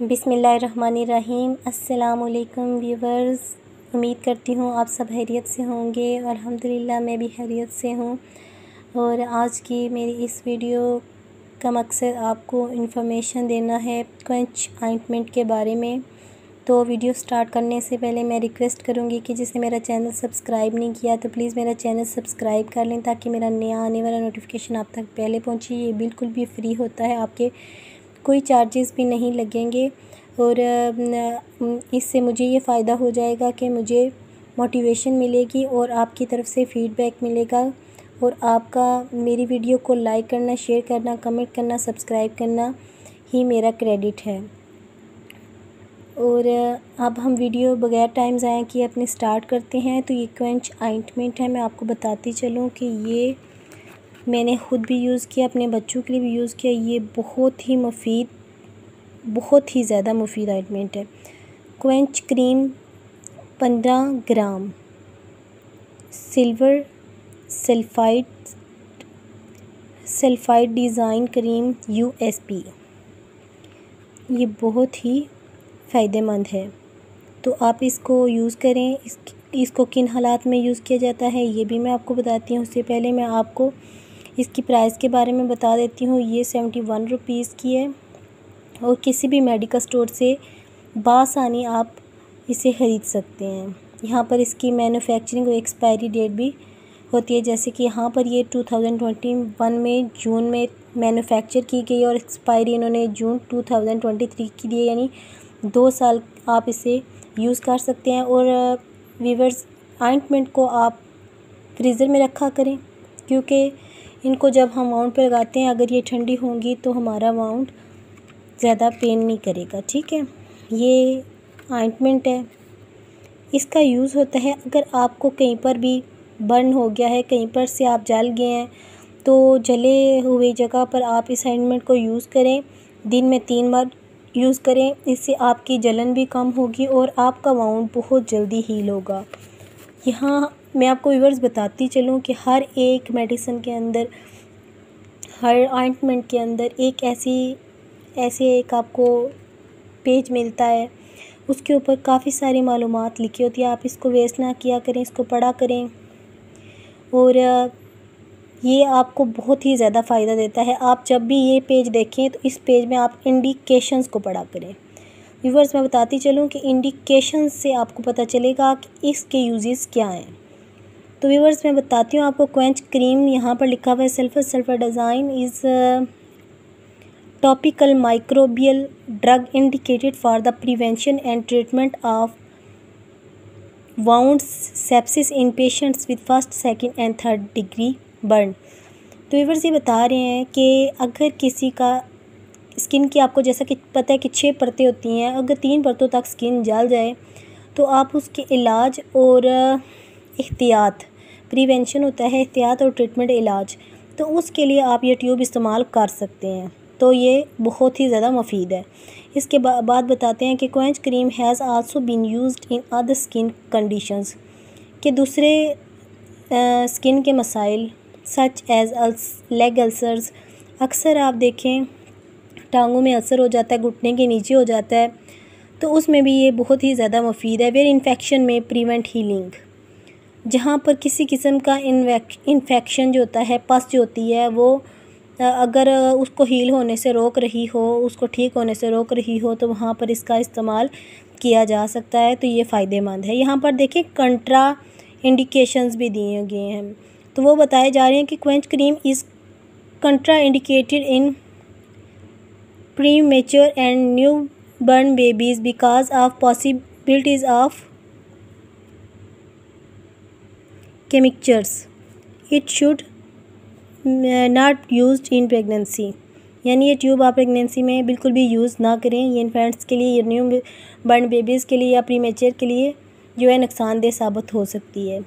बिसमीम् अल्लाम viewers. उम्मीद करती हूँ आप सब हैरियत से होंगे और अल्हम्दुलिल्लाह मैं भी हैरियत से हूँ। और आज की मेरी इस वीडियो का मकसद आपको इन्फॉर्मेशन देना है क्वेंच आइंटमेंट के बारे में। तो वीडियो स्टार्ट करने से पहले मैं रिक्वेस्ट करूँगी कि जिसने मेरा चैनल सब्सक्राइब नहीं किया तो प्लीज़ मेरा चैनल सब्सक्राइब कर लें ताकि मेरा नया आने वाला नोटिफिकेशन आप तक पहले पहुँचे। ये बिल्कुल भी फ्री होता है आपके कोई चार्जेस भी नहीं लगेंगे और इससे मुझे ये फ़ायदा हो जाएगा कि मुझे मोटिवेशन मिलेगी और आपकी तरफ़ से फ़ीडबैक मिलेगा और आपका, मेरी वीडियो को लाइक करना शेयर करना कमेंट करना सब्सक्राइब करना ही मेरा क्रेडिट है। और, अब हम वीडियो बगैर टाइम ज़ाया किए अपने स्टार्ट करते हैं तो ये क्वेंच आइंटमेंट है, मैं आपको बताती चलूँ कि ये मैंने ख़ुद भी यूज़ किया, अपने बच्चों के लिए भी यूज़ किया। ये बहुत ही मुफीद, बहुत ही ज़्यादा मुफीद आइटमेंट है। क्वेंच क्रीम पंद्रह ग्राम। Silver sulphide sulphadiazine cream USP. ये बहुत ही फ़ायदेमंद है। तो आप इसको यूज़ करें। इस, इसको किन हालात में यूज़ किया जाता है, ये भी मैं आपको बताती हूँ। उससे पहले मैं आपको इसकी प्राइस के बारे में बता देती हूँ। ये सेवेंटी वन रुपीज़ की है और किसी भी मेडिकल स्टोर से बासानी आप इसे ख़रीद सकते हैं। यहाँ पर इसकी मैन्युफैक्चरिंग और एक्सपायरी डेट भी होती है। जैसे कि यहाँ पर ये 2021 में जून में मैन्युफैक्चर की गई और एक्सपायरी इन्होंने जून 2023 की दी यानी दो साल आप इसे यूज़ कर सकते हैं और वीवर्स आइंटमेंट को आप फ्रीज़र में रखा करें। क्योंकि इनको जब हम माउंट पे लगाते हैं, अगर ये ठंडी होंगी तो हमारा माउंट ज़्यादा पेन नहीं करेगा, ठीक है? ये आइंटमेंट है। इसका यूज़ होता है, अगर आपको कहीं पर भी बर्न हो गया है, कहीं पर से आप जल गए हैं तो जले हुए जगह पर आप इस आइंटमेंट को यूज़ करें। दिन में तीन बार यूज़ करें, इससे आपकी जलन भी कम होगी और आपका माउंट बहुत जल्दी हील होगा। यहाँ मैं आपको व्यूवर्स बताती चलूँ कि हर एक मेडिसिन के अंदर, हर आइंटमेंट के अंदर एक ऐसी, ऐसे एक आपको पेज मिलता है। उसके ऊपर काफ़ी सारी मालूम लिखी होती है। आप इसको वेस्ट ना किया करें, इसको पढ़ा करें। और, ये आपको बहुत ही ज़्यादा फ़ायदा देता है। आप जब भी ये पेज देखें तो इस पेज में आप इंडिकेशंस को पढ़ा करें। व्यूवर्स मैं बताती चलूँ कि इंडिकेशन से आपको पता चलेगा कि इसके यूजेस क्या हैं। तो व्यूवर्स मैं बताती हूँ आपको क्वेंच क्रीम यहाँ पर लिखा हुआ है sulphur sulphadiazine is topical microbial drug indicated for the prevention and treatment of wound sepsis in patients with first second and third degree burn तो व्यूवर्स ये बता रहे हैं कि अगर किसी का स्किन की आपको जैसा कि पता है कि छः परतें होती हैं, अगर तीन परतों तक स्किन जल जाए तो आप उसके इलाज और एहतियात प्रिवेंशन होता है एहतियात और ट्रीटमेंट इलाज। तो उसके लिए आप ये ट्यूब इस्तेमाल कर सकते हैं। तो ये बहुत ही ज़्यादा मुफीद है। इसके बा, बाद बताते हैं कि Quench cream has also been used in other skin conditions. के दूसरे स्किन के मसाइल such as ulcers leg ulcers अक्सर आप देखें टांगों में असर हो जाता है घुटने के नीचे हो जाता है। तो उसमें भी ये बहुत ही ज़्यादा मुफीद है। वेर इन्फेक्शन में प्रिवेंट हीलिंग। जहाँ पर किसी किस्म का इन्फेक्शन जो होता है, पस जो होती है, वो अगर उसको हील होने से रोक रही हो, उसको ठीक होने से रोक रही हो तो वहाँ पर इसका इस्तेमाल किया जा सकता है तो ये फ़ायदेमंद है। यहाँ पर देखें कंट्रा इंडिकेशंस भी दिए गए हैं। तो वो बताए जा रहे हैं कि Quench cream is contraindicated in premature and newborn babies because of possibilities of kernicterus it should not use in pregnancy यानी ये ट्यूब आप प्रेगनेंसी में बिल्कुल भी यूज़ ना करें। ये इन्फेंट्स के लिए न्यू बर्न बेबीज़ के लिए या प्रीमेचर के लिए जो है नुकसानदेह साबित हो सकती है।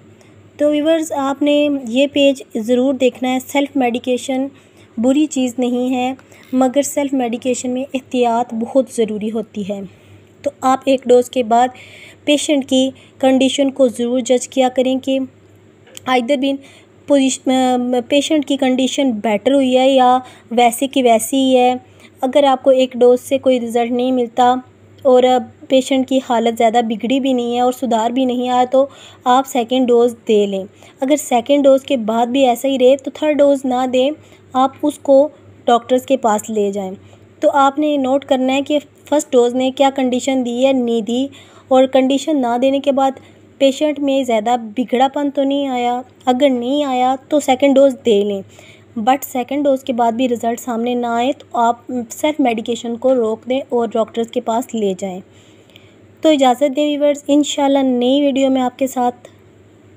तो व्यूवर्स आपने ये पेज ज़रूर देखना है। सेल्फ़ मेडिकेशन बुरी चीज़ नहीं है, मगर सेल्फ़ मेडिकेशन में एहतियात बहुत ज़रूरी होती है। तो आप एक डोज़ के बाद पेशेंट की कंडीशन को ज़रूर जज किया करें कि आइदर बिन पोजिशन पेशेंट की कंडीशन बेटर हुई है या वैसे की वैसी ही है? अगर आपको एक डोज से कोई रिज़ल्ट नहीं मिलता और पेशेंट की हालत ज़्यादा बिगड़ी भी नहीं है और सुधार भी नहीं आया तो आप सेकेंड डोज़ दे लें। अगर सेकेंड डोज़ के बाद भी ऐसा ही रहे तो थर्ड डोज़ ना दें। आप उसको डॉक्टर्स के पास ले जाएँ। तो आपने नोट करना है कि फ़र्स्ट डोज़ ने क्या कंडीशन दी है? नहीं दी और कंडीशन ना देने के बाद पेशेंट में ज़्यादा बिगड़ापन तो नहीं आया, अगर नहीं आया तो सेकेंड डोज़ दे लें। बट सेकेंड डोज़ के बाद भी रिज़ल्ट सामने ना आए तो आप सेल्फ मेडिकेशन को रोक दें और डॉक्टर्स के पास ले जाएँ। तो इजाज़त दें वीवर्स इन नई वीडियो में आपके साथ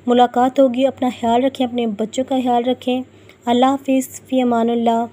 मुलाकात होगी। अपना ख्याल रखें, अपने बच्चों का ख्याल रखें। अल्लाह हाफिज़, फ़ी अमानुल्लाह।